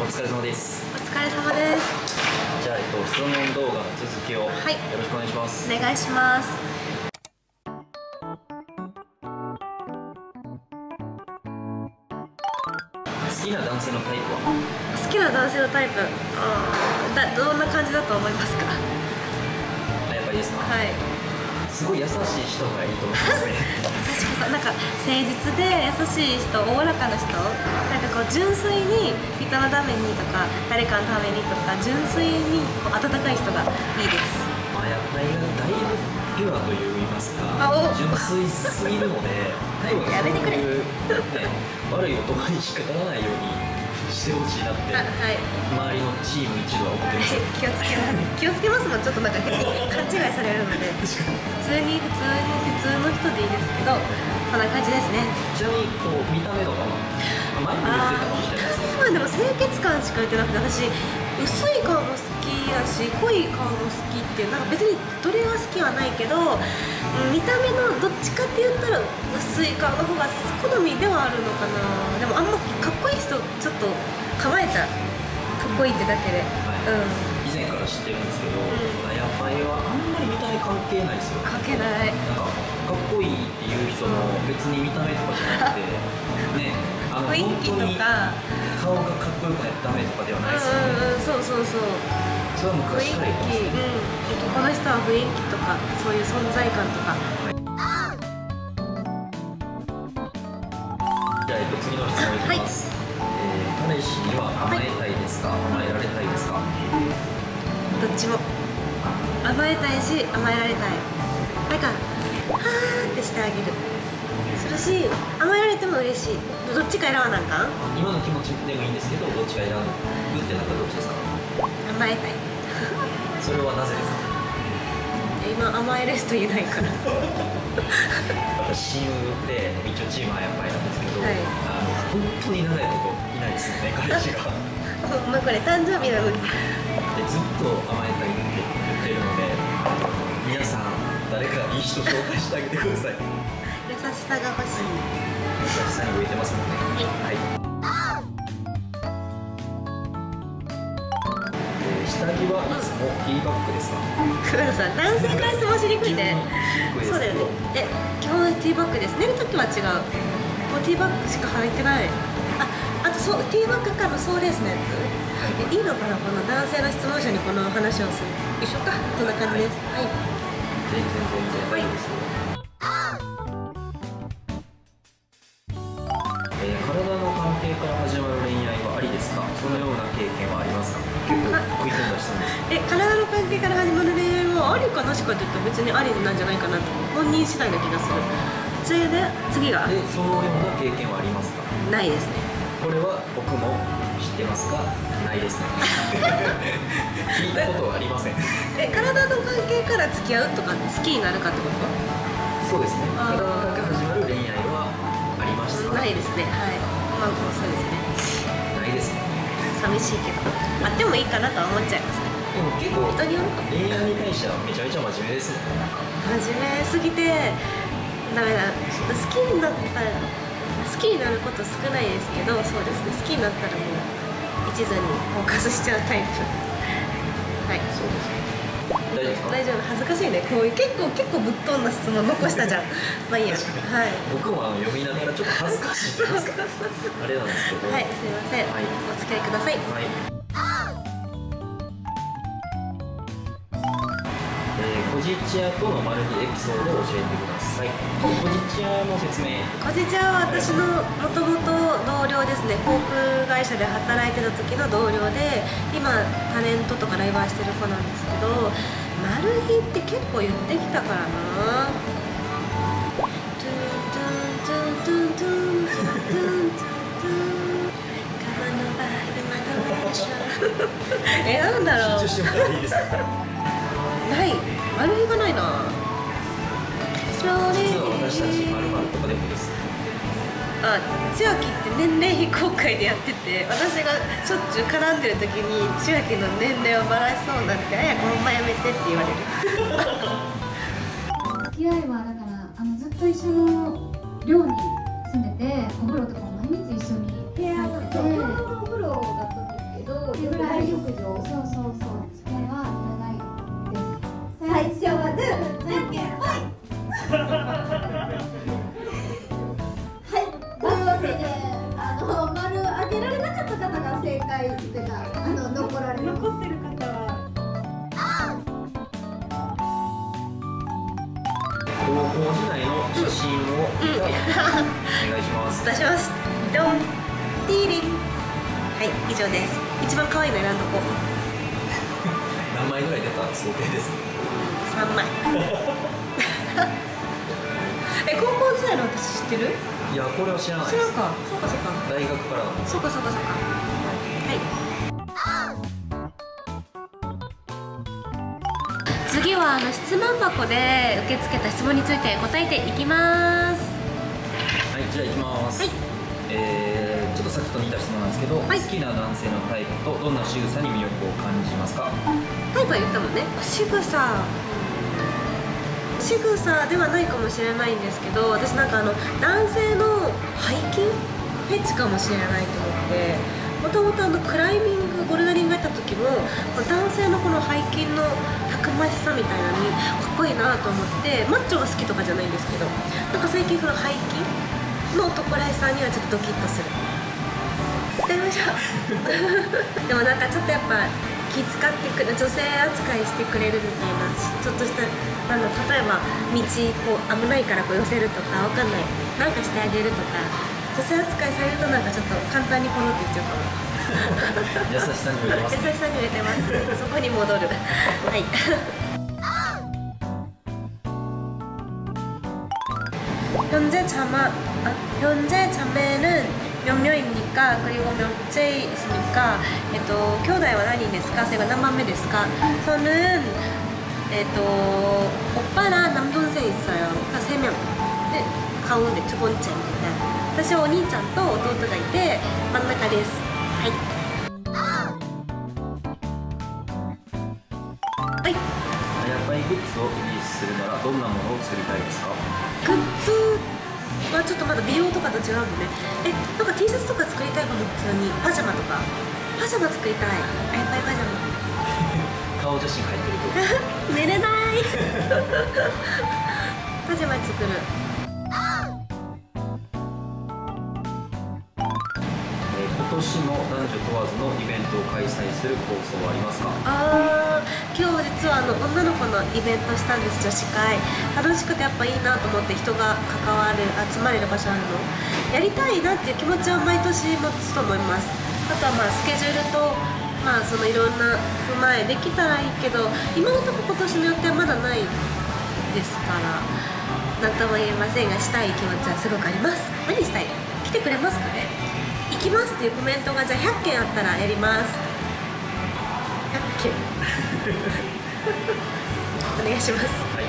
お疲れ様です。お疲れ様です。じゃあ、えっと、質問動画の続きをよはい。ろしくお願いします、お願いします。好きな男性のタイプは？好きな男性のタイプ。あーだどんな感じだと思いますか？あやっぱりですか、はいすごい優しい人がいいと思いますね確かさなんか誠実で優しい人おおらかな人なんかこう純粋に人のためにとか誰かのためにとか純粋にこう温かい人がいいです。まあやっぱりだいぶピュアといいますか純粋すぎるので やめてくれ。そういう、ね、悪い男に引っかからないようにしてほしいなってあはい。周りのチーム一同は思ってます。気をつけます。気をつけますもんちょっとなんか変に勘違いされるので普通に普通に普通の人でいいですけどそんな感じですね。ちなみにこう見た目とかは前にも言ってたかもしれないでも清潔感しか言ってなくて私薄い顔も好きだし濃い顔も好きっていうなんか別にどれが好きはないけどうん見た目のどっちかって言ったら薄い顔の方が好みではあるのかな。でもあんまかっこいい人と構えたかっこいいってだけで、はい。うん。以前から知ってるんですけど、ん。やっぱりはあんまり見た目関係ないですよ。かけない。なんかかっこいいっていう人も別に見た目とかじゃなくてねあの雰囲気とか。顔がかっこよくないとダメとかではうんないですよね、うんうんそうそうそう。それは雰囲気、昔から言ってますね、うん、この人は雰囲気とかそういう存在感とか。じゃ甘えたいですか、甘えられたいですか？どっちも。甘えたいし甘えられたい。なんかはーってしてあげる。するし甘えられても嬉しい。どっちか選ばなあかん？今の気持ちでもいいんですけどどっちが選ぶ？ってなったらどっちですか？甘えたい。それはなぜですか？今甘える人いないから。私親友で一応チームはやっぱりなんですけど、はい本当に長いこといないですよね彼氏が。ほんまこれ誕生日なのに。でずっと甘えたいって言ってるので皆さん誰かいい人紹介してあげてください。優しさが欲しい。優しさに植えてますもんね。はい、えー下着はいつもティーバッグですか？さい。男性から質問しにくいね そうだよね。え基本ティーバッグです。寝るときは違うティーバッグしか履いてない。ああとそうティーバッグからのソーレースのやつ。えい。いのかな？この男性の質問者にこの話をする。一緒か？そんな感じです。はい、全然全然大丈夫ですよ、えー体の関係から始まる恋愛はありですか？そのような経験はありますか？結構食い込んだ質問ですえ体の関係から始まる恋愛はありかなしかって言ったら別にありなんじゃないかなと。本人次第な気がするそれで次がでそのような経験はありますか？ないですね。これは僕も知ってますがないですね。聞いたことはありません。え体の関係から付き合うとか好きになるかってこと？そうですね。体の関係から始まる恋愛はありました。ないですね。はい。まあそうですね。ないですね。寂しいけど。あってもいいかなとは思っちゃいますね。でも結構人によるか。も恋愛に対してはめちゃめちゃ真面目ですも真面目すぎてダメだ好きになったら好きになること少ないですけどそうですね好きになったらもう一途にフォーカスしちゃうタイプ。はい。そうですね。大丈夫ですか？大丈夫。恥ずかしいね。こういう結構結構ぶっ飛んだ質問残したじゃん。まあいいや。はい。僕もあの読みながらちょっと恥ずかしいと言いますか あれなんですけど。はいすいません、はい。お付き合いください。はいジチアとのマル秘エピソードを教えてください。コジチアの説明。コジチアは私のもともと同僚ですね。航空会社で働いてた時の同僚で今タレントとかライバーしてる子なんですけどマルヒって結構言ってきたからな。えなんだろうないマル秘がないな。実は私たちまるとかでもいいですあ千秋って年齢非公開でやってて私がしょっちゅう絡んでる時に千秋の年齢をばらしそうになって「あやこほんまやめて」って言われる。付き合いはだからあのずっと一緒のいやこれは知らないです。知らんか。そうかそうか。大学から。のそうかそうかそうか。はい。次はあの質問箱で受け付けた質問について答えていきます。はいじゃあ行きます、はい。えーちょっとさっきと似た質問なんですけど、はい。好きな男性のタイプとどんな仕草に魅力を感じますか？タイプは言ったもんね。仕草仕草ではないかもしれないんですけど私なんかあの男性の背筋フェチかもしれないと思ってもともとあのクライミングボルダリングやった時も男性のこの背筋のたくましさみたいなのにかっこいいなと思ってマッチョが好きとかじゃないんですけどなんか最近その背筋の男らしさにはちょっとドキッとする。でもなんかちょっとやっぱ気遣ってくる女性扱いしてくれるみたいなちょっとしたあの例えば道こう危ないからこう寄せるとかわかんないなんかしてあげるとか女性扱いされるとなんかちょっと簡単にポロって言っちゃうかも優しさにも言えます優しさに入れてますそこに戻るはい현재자마아현재자매는 몇 명입니까? 그리고 몇째 있습니까? えっと兄弟は何人ですか? 제가何番目ですか? 저는 에 또, 오빠랑 남동생 있어요. 그러니까 세 명. 네, 가운데 두 번째입니다. 私はお兄ちゃんと弟がいて真ん中です。はい。はい。やっぱりグッズをリリースするならどんなものを作りたいですかグッズ はちょっとまだ美容とかと違うのね。え、なんか T シャツとか作りたいかも普通にパジャマとか。パジャマ作りたい。あ、やっぱりパジャマ。顔写真入ってると 寝れない パジャマ作るえー今年も男女問わずのイベントを開催する構想はありますか？あー今日実はあの女の子のイベントしたんです女子会。楽しくてやっぱいいなと思って人が関わる集まれる場所あるの。やりたいなっていう気持ちは毎年持つと思います。あとはまあスケジュールとまあそのいろんな踏まえできたらいいけど今のところ今年の予定はまだないですから何とも言えませんがしたい気持ちはすごくあります。何したい？来てくれますかね？行きますっていうコメントがじゃあ100件あったらやります。お願いします。はい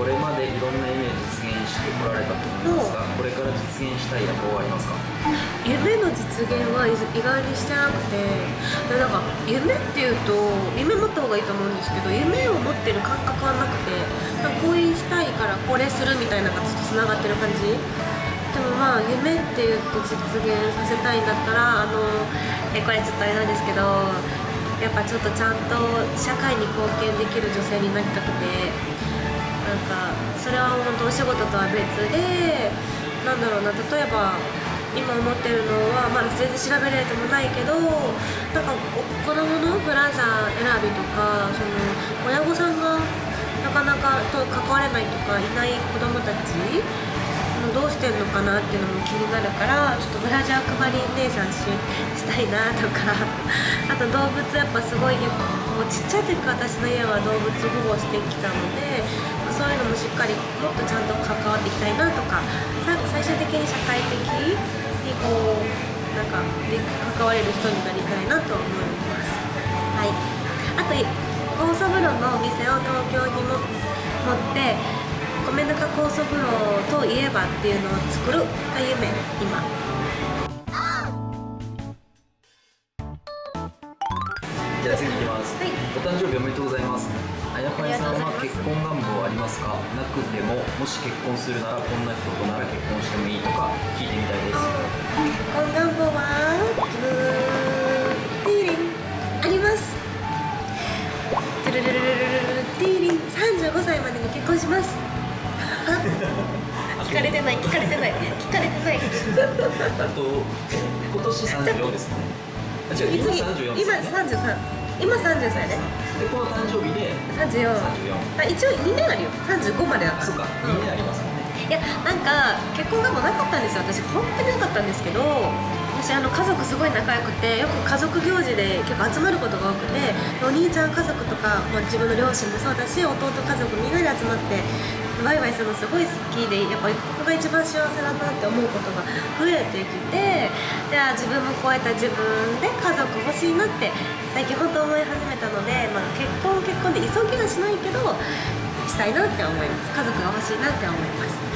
これまでいろんな夢を実現してこられたと思いますがこれから実現したい野望はありますか？夢の実現は意外にしてなくてでなんか夢っていうと夢持った方がいいと思うんですけど夢を持ってる感覚はなくてなんかこういうしたいからこれするみたいなのがずっとつながってる感じまあ夢って言って実現させたいんだったらあのえこれちょっとあれなんですけどやっぱちょっとちゃんと社会に貢献できる女性になりたくてなんかそれは本当お仕事とは別でなんだろうな例えば今思ってるのはまだ全然調べられてもないけどなんか子供のブラジャー選びとかその親御さんがなかなかと関われないとかいない子供たちどうしてんのかなっていうのも気になるからちょっとブラジャー配り姉さんししたいなとか。あと動物やっぱすごいもうちっちゃい時私の家は動物保護してきたのでまそういうのもしっかりもっとちゃんと関わっていきたいなとか。最終的に社会的にこうなんかで関われる人になりたいなと思います。はい、あと高素風呂のお店を東京にも持って米ぬか酵素風呂といえばっていうのを作るが夢今。じゃあ次いきます、はい、お誕生日おめでとうございます。あやこやさんは結婚願望ありますか？なくてももし結婚するならこんな人となら結婚してもいいとか聞いてみたいです。結婚願望はティーリン。あります。トゥルルルルルルティーリン35歳までに結婚します聞かれてない聞かれてない。聞かれてない。あと今年34ですもんね。あ違う今34ですね。33今30歳ね。でこの誕生日で34 34あ一応2年あるよ。35までだった。あそっか。2年ありますもんね。いやなんか結婚がもうなかったんですよ。私本当になかったんですけど私あの家族すごい仲良くてよく家族行事で結構集まることが多くてお兄ちゃん家族とか、まあ、自分の両親もそうだし弟家族みんなで集まってワイワイするのすごい好きでやっぱりここが一番幸せだなって思うことが増えてきてじゃあ自分もこうやった自分で家族欲しいなって最近本当思い始めたので、まあ、結婚結婚で急ぎはしないけどしたいなって思います。家族が欲しいなって思います。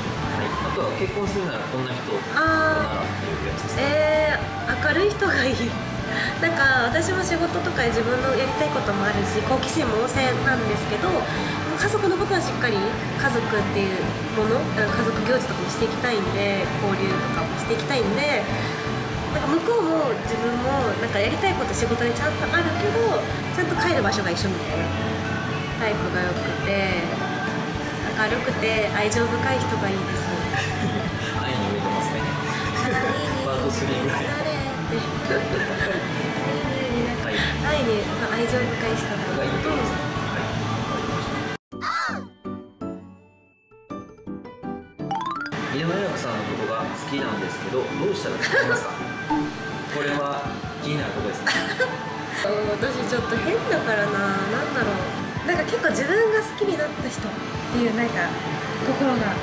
とは結婚するならこんな人あーだなっていうやつですね。えー、明るい人がいいなんか私も仕事とか自分のやりたいこともあるし好奇心も旺盛なんですけど家族のことはしっかり家族っていうもの家族行事とかもしていきたいんで交流とかもしていきたいんでなんか向こうも自分もなんかやりたいこと仕事にちゃんとあるけどちゃんと帰る場所が一緒みたいなタイプがよくて。明るくて愛情深い人がいいです。愛に向いてますねパート3ぐらいはい愛に愛情深い人ががいい。と思いますさんのことが好きなんですけどどうしたら付きますか？これは気になるところですね 私ちょっと変だからな。なんだろう。なんか結構自分が好きになった人っていうなんかところがある？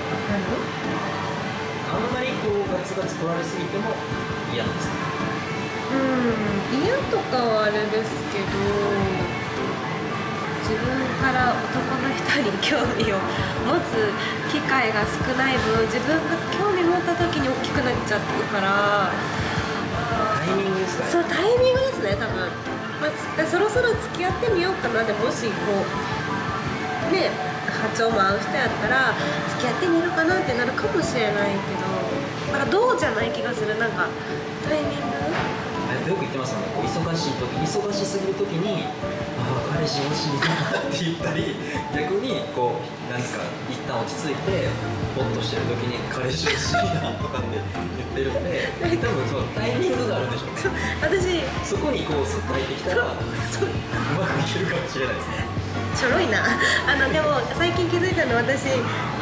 あんまりこうガツガツ来られすぎても嫌なんですか？うん。嫌とかはあれですけど自分から男の人に興味を持つ機会が少ない分自分が興味持った時に大きくなっちゃうから。タイミングですかね？そうタイミングですね多分、まあ、つそろそろ付き合ってみようかなでもしこうね波長も合う人やったら付き合ってみるかなってなるかもしれないけどなんかどうじゃない気がする？なんかタイミング？あよく言ってますよね。忙しい時忙しすぎる時にああ彼氏欲しいなって言ったり 逆にこうなんですか一旦落ち着いてポッとしてる時に彼氏欲しいなとかって言ってるんで多分そのタイミングがあるんでしょうね。私そこにこうスッと入ってきたらうまくいけるかもしれないですねちょろいな。あのでも最近気づいたのは私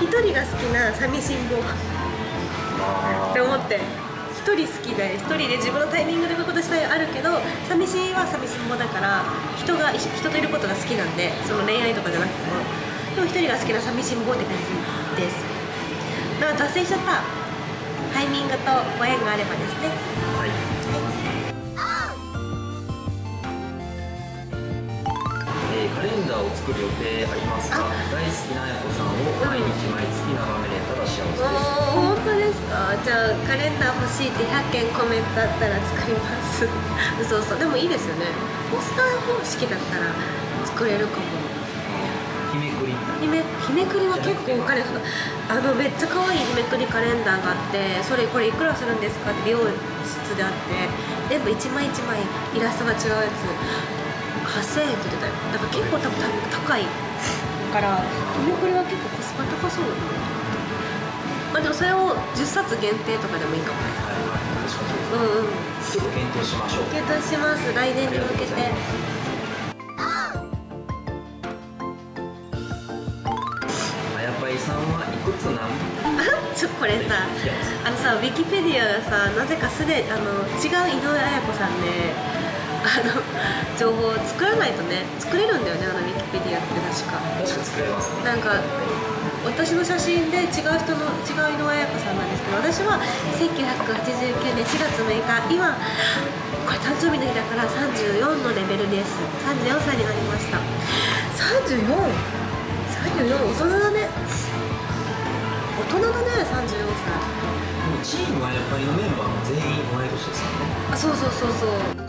一人が好きな寂しん坊って思って。一人好きで一人で自分のタイミングでこういうことしたいあるけど寂しいは寂しん坊だから人が人といることが好きなんでその恋愛とかじゃなくても。でも一人が好きな寂しん坊って感じです。だから達成しちゃった。タイミングとご縁があればですねーを作る予定ありますか？大好きなあやこさんを毎日毎月眺めれたら幸せです。本当ですか？じゃあカレンダー欲しいって100件コメントあったら作ります。嘘嘘。でもいいですよね。ポスター方式だったら作れるかも。日めくり。日め日めくりは結構お金かかあのめっちゃ可愛い日めくりカレンダーがあってそれこれいくらするんですかって美容室であって全部一枚一枚イラストが違うやつ8000円って言ってたよ。だから結構多分高い。から日めくりは結構コスパ高そうまあでもそれを10冊限定とかでもいいかもね。ううんうん。ですちょっと検討しましょう。検討します。来年に向けて。あやぱいさんはいくつなん？ちょこれさあのさウィキペディアがさなぜかすであの違う井上彩子さんであの情報を作らないとね作れるんだよねあのウィキペディアって確か。確か作れますね。なんか私の写真で違う人の違う井上彩子さんなんですけど私は1989年4月6日今これ誕生日の日だから34のレベルです。34歳になりました。34?34 大人だね。大人だね34歳。でもチームはやっぱりのメンバーも全員同い年ですよね。あそうそうそうそう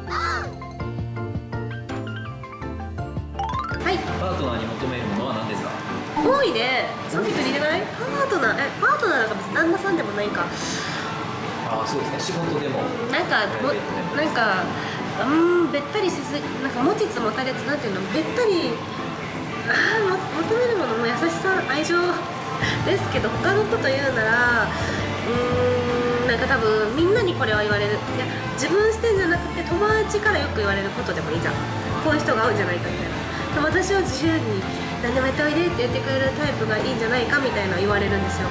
多いねさっきと似てない？パートナーえパートナーだから別に旦那さんでもないか。ああそうですね。仕事でも。なんかもなんかうーんべったりしすぎなんか持ちつ持たれつなんていうの？べったりああも求めるものも優しさ愛情ですけど他のこと言うなら分みんなにこれは言われる。いや自分視点じゃなくて友達からよく言われることでもいいじゃん。こういう人が合うんじゃないかみたいな。で私は自由に何でもやっておいでって言ってくれるタイプがいいんじゃないかみたいな言われるんですよ。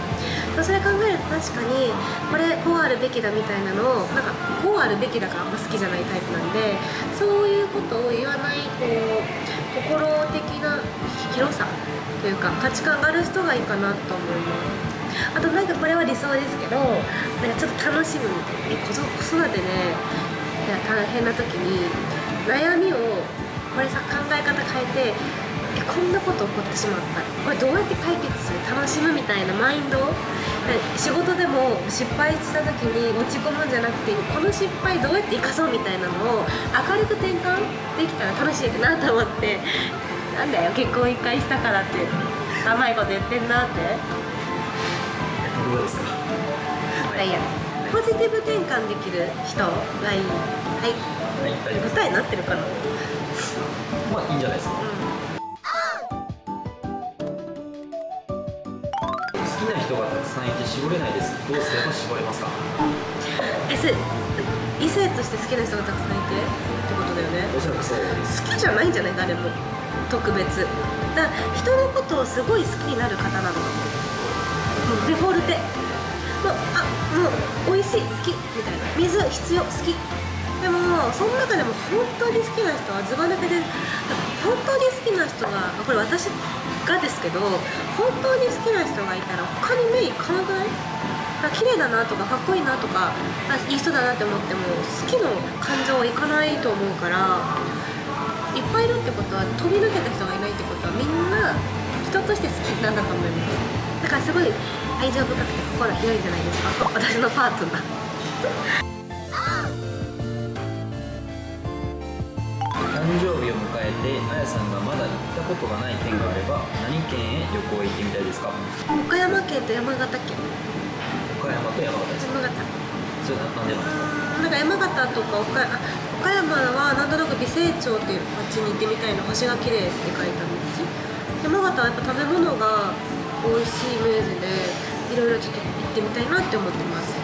それ考えると確かにこれこうあるべきだみたいなのをなんかこうあるべきだからあんま好きじゃないタイプなんでそういうことを言わないこう心的な広さというか価値観がある人がいいかなと思います。あとなんかこれは理想ですけどなんかちょっと楽しむみたいな子育てで、いや大変な時に悩みをこれさ考え方変えてこんなこと起こってしまった。これどうやって解決する楽しむみたいなマインド？仕事でも失敗した時に落ち込むんじゃなくてこの失敗どうやって生かそうみたいなのを明るく転換できたら楽しいかなと思って。なんだよ結婚一回したからって。甘いこと言ってんなって。どうですか？まあいいやポジティブ転換できる人？がいいはい。はい。答えになってるかな？まあいいんじゃないですか。好絞れないです。どうすれば絞れますか？えそれ異性として好きな人がたくさんいてってことだよね。おそらくそうです。好きじゃないんじゃない？誰も。特別。だ人のことをすごい好きになる方なのも。うデフォルテ。もうあもう美味しい好きみたいな。水必要好き。でもその中でも本当に好きな人はずば抜けで本当に好きな人がこれ私がですけど本当に好きな人がいたら他に目いかなくないあ綺麗だなとかかっこいいなとかあいい人だなって思っても好きの感情はいかないと思うからいっぱいいるってことは飛び抜けた人がいないってことはみんな人として好きなんだと思います。だからすごい愛情深くて心広いじゃないですか。私のパートナー。生日を迎えてあやさんがまだ行ったことがない県があれば何県へ旅行へ行ってみたいですか？岡山県と山形県。岡山と山形。です山形。それななんでなんですか？なんか山形とか岡あ岡山はなんとなく美星町っていう町に行ってみたいの星が綺麗って書いてあるんです山形はやっぱ食べ物が美味しいイメージでいろいろちょっと行ってみたいなって思ってます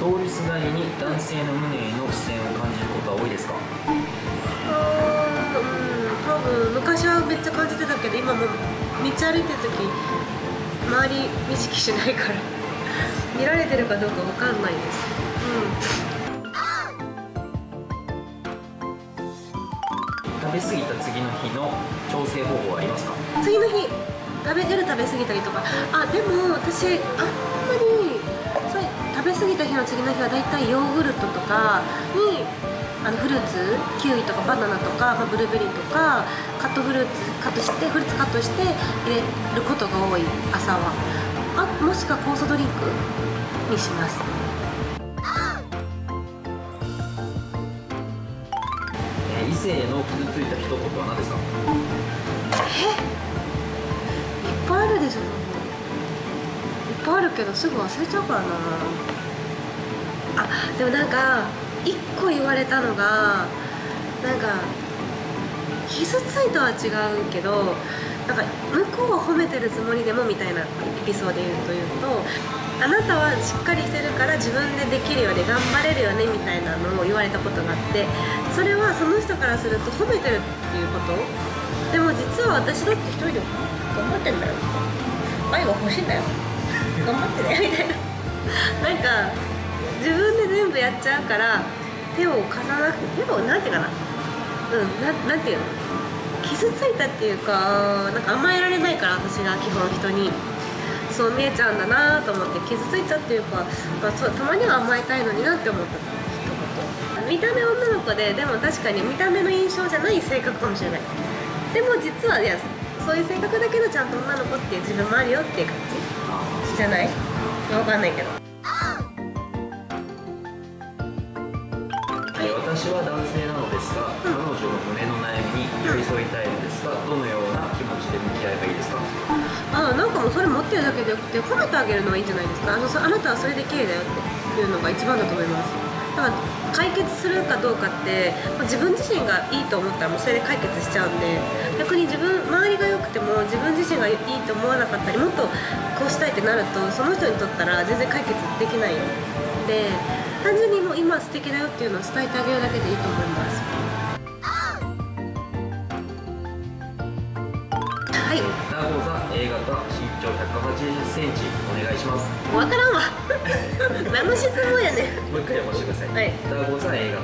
通りすがりに男性の胸への視線を感じることは多いですか？うん多分昔はめっちゃ感じてたけど今もう道歩いてる時周り意識しないから 見られてるかどうかわかんないです。食べ過ぎた次の日の調整方法はありますか？うん次の日食べ夜食べ過ぎたりとか。あでも私あんまりべ過ぎた日の次の日はだいたいヨーグルトとかにあのフルーツキウイとかバナナとか、まあ、ブルーベリーとかカットフルーツカットしてフルーツカットして入れることが多い朝は。あもしくは酵素ドリンクにします。えー異性への傷ついた一言は何ですか？いっぱいあるでしょ。いっぱいあるけどすぐ忘れちゃうからなあでもなんか一個言われたのがなんか傷ついたは違うけどなんか向こうは褒めてるつもりでもみたいなエピソードで言うと言うとあなたはしっかりしてるから自分でできるよね頑張れるよねみたいなのを言われたことがあってそれはその人からすると褒めてるっていうこと？でも実は私だって一人で頑張ってんだよ。愛が欲しいんだよ。頑張ってねみたいな。なんか自分で全部やっちゃうから手を貸さなくて手をなんていうかな？うんななんていうの？傷ついたっていうかなんか甘えられないから私が基本人に。そう見えちゃうんだなと思って傷ついたっていうか、まあ、そうたまには甘えたいのになって思った。一言見た目女の子ででも確かに見た目の印象じゃない性格かもしれない。でも実はいやそういう性格だけどちゃんと女の子っていう自分もあるよっていう感じ？じゃない？わかんないけど。私は男性なのですが、彼女の胸の悩みに寄り添いたいのですが、どのような気持ちで向き合えばいいですか？あなんかもうそれ持ってるだけでよくて褒めてあげるのはいいんじゃないですか？あのあなたはそれで綺麗だよっていうのが一番だと思います。だから解決するかどうかって、まあ自分自身がいいと思ったらもうそれで解決しちゃうんで逆に自分周りが良くても自分自身がいいと思わなかったりもっとこうしたいってなるとその人にとったら全然解決できないんで単純にもう今素敵だよっていうのを伝えてあげるだけでいいと思います。はい。双子座 A 型身長180センチお願いします。分からんわ。何の質問やねん。もう一回読ませてください、はい双子座 A 型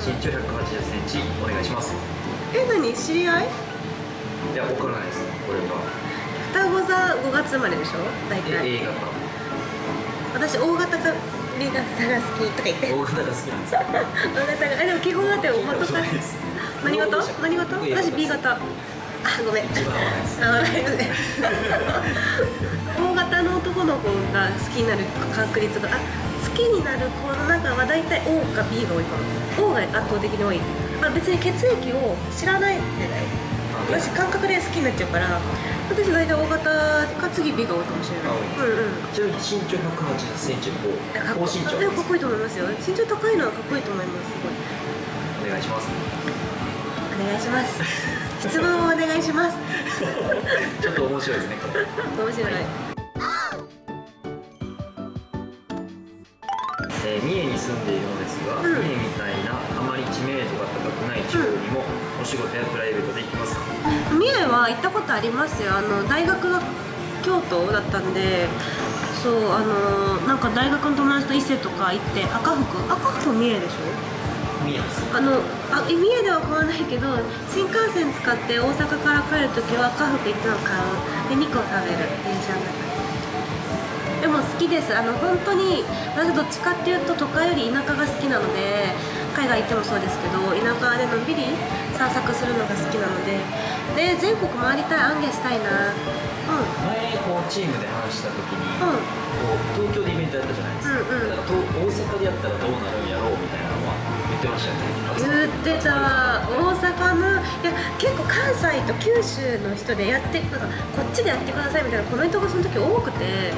身長180センチお願いします。え何？知り合い？いやわからないです。これは。双子座5月生まれでしょ？大え体 A 型私 O 型か B 型が好きとか言って。大型が好きなんですか？O 型があでも基本だって元か。らです何型何型私 B 型あごめん一番合わないですあ笑いますね O 型の男の子が好きになる確率があ好きになる子の中は大体 O か B が多いかも。O が圧倒的に多い。あ別に血液を知らない。んでね私感覚で好きになっちゃうから私大体 O 型か次 B が多いかもしれない。うんうん。ちなみに身長180センチのかっこ高身長でもかっこいいと思いますよ。身長高いのはかっこいいと思いますすごい。お願いします。お願いします。質問をお願いします。ちょっと面白いですね。面白いが高くない地方にもお仕事やプライベートで行きますか、三重は行ったことありますよ。あの大学が京都だったんでそうあのなんか大学の友達と伊勢とか行って赤福？赤福三重でしょ？三重です。あのあえ三重では買わないけど新幹線使って大阪から帰るときは家福いつも買う。で肉を食べる電車の中で。でも好きです。あの本当に私どっちかっていうと都会より田舎が好きなので海外行ってもそうですけど田舎でのんびり散策するのが好きなのでで全国回りたい暗記したいな。うん。前こうチームで話した時に、うん。こう東京でイベントやったじゃないですか,、うんうん。だからと大阪でやったらどうなるんやろうみたいなのは言ってましたよね。言ってた。わ大阪のいや結構関西と九州の人でやってなんかこっちでやってくださいみたいなコメントがその時多くて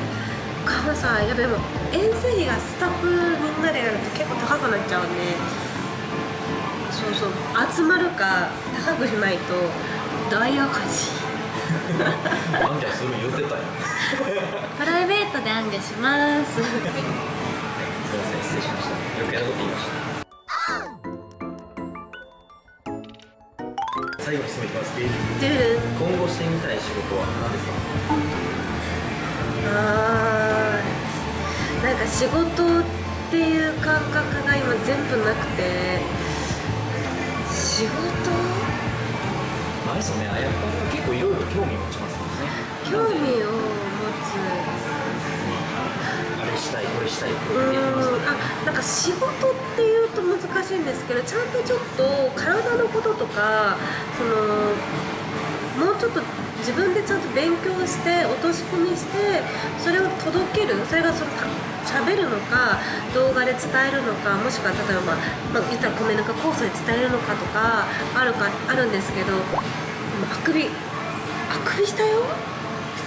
関西やっぱでも遠征費がスタッフみんなでやると結構高くなっちゃうんでそう集まるか高くしないと大赤字。アンギャする言ってたよプライベートで暗記します。すいません失礼しました。余計なこと言いました。最後に質問いきます。今後してみたい仕事は何ですか？あーなんか仕事っていう感覚が今全部なくて仕事？あれですよねあやっぱ結構いろいろ興味持ちますもんね。興味を持あれしたいこれしたいってつうできますーん。あなんか仕事っていうと難しいんですけどちゃんとちょっと体のこととかそのもうちょっと自分でちゃんと勉強して落とし込みしてそれを届ける。それがその喋るのか動画で伝えるのかもしくは例えば、まあ、言ったらコメントかコースで伝えるのかとかあるかあるんですけどあくびあくびしたよ？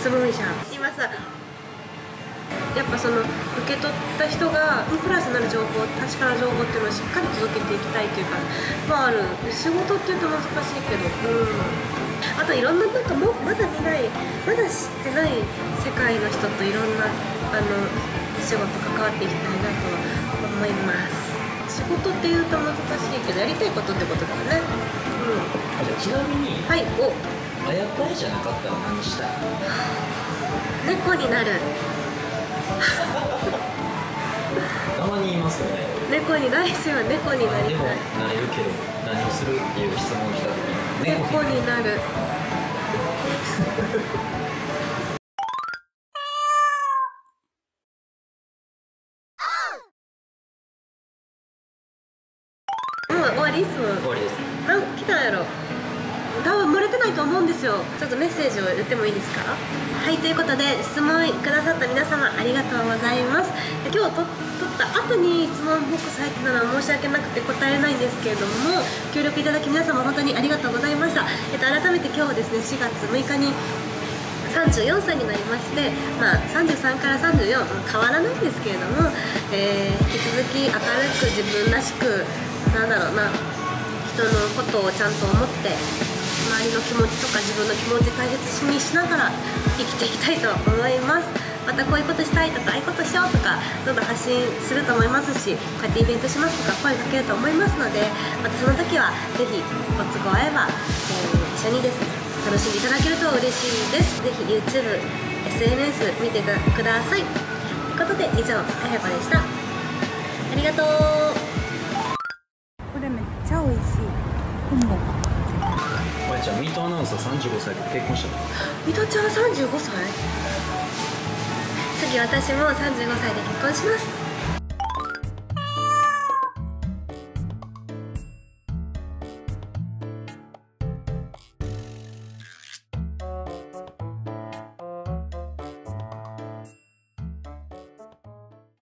質問者。今さやっぱその受け取った人がプラスになる情報確かな情報っていうのをしっかり届けていきたいっていうかまあある。仕事っていうと難しいけどうん。あといろんななんかもまだ見ないまだ知ってない世界の人といろんなあの仕事関わっていきたいなとは思います。仕事っていうと難しいけどやりたいことってことだよね。うじゃあちなみにんはいお。あやっぱりじゃなかったら何した？い猫になる。たまに言いますよね。猫には猫になりでもたいなれるけど何をするっていう質問が来た時に猫になるわりっすもん終わりですなんか来たんやろ。多分漏れてないと思うんですよ。ちょっとメッセージを言ってもいいですか？はいということで質問くださった皆様ありがとうございます。で今日と撮った後に質問ボックス入ってたのは申し訳なくて答えれないんですけれども協力いただき皆様本当にありがとうございました、えっと、改めて今日ですね4月6日に34歳になりまして、まあ、33から34変わらないんですけれども、えー引き続き明るく自分らしくなんだろうな人のことをちゃんと思って周りの気持ちとか自分の気持ち大切にしながら生きていきたいと思います。またこういうことしたいとかああいうことしようとかどんどん発信すると思いますしこうやってイベントしますとか声かけると思いますのでまたその時はぜひご都合合えば、えー一緒にですね楽しんでいただけると嬉しいです。ぜひ YouTube、SNS 見てください。ということで以上あやこでした。ありがとう。おやちゃんミートアナウンサー35歳で結婚したのミトちゃん35歳次私も35歳で結婚します。